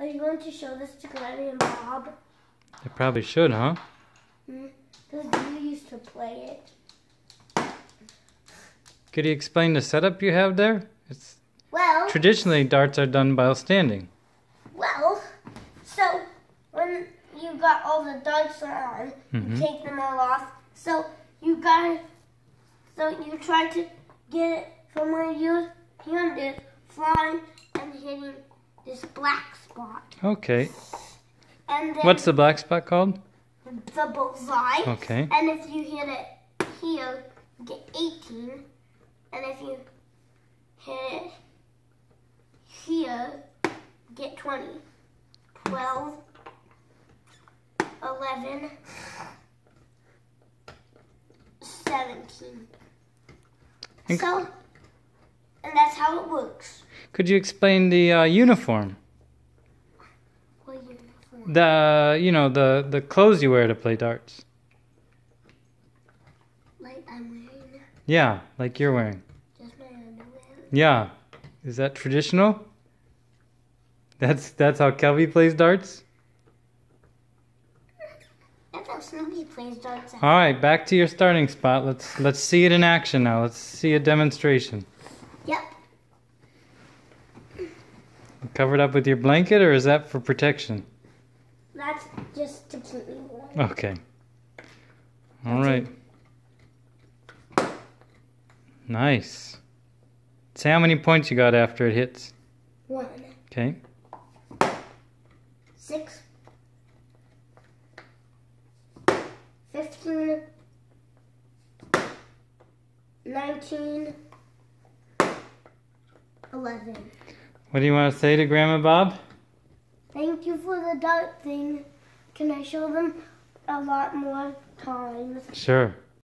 Are you going to show this to Granny and Bob? They probably should, huh? Because you used to play it. Could you explain the setup you have there? It's Well, traditionally darts are done while standing. well, so when you got all the darts on, Mhm. you take them all off. So you got so you try to get it from where your hand is, flying this black spot. Okay. And What's the black spot called? the bullseye. Okay. And if you hit it here, you get 18. And if you hit it here, get 20. 12, 11, 17. And- So, and that's how it works. Could you explain the uh, uniform? What uniform? The you know the the clothes you wear to play darts. Like I'm wearing Yeah, like you're wearing. just my underwear. Yeah. Is that traditional? That's that's how Kelby plays darts? That's how Snoopy plays darts. All right, back to your starting spot. Let's let's see it in action now. Let's see a demonstration. Yep. Covered up with your blanket or is that for protection? That's just to keep me warm. Okay. All right. Nice. Say how many points you got after it hits. One, Okay. six, fifteen, nineteen, eleven. What do you want to say to Grandma Bob? Thank you for the dart thing. Can I show them a lot more times? Sure.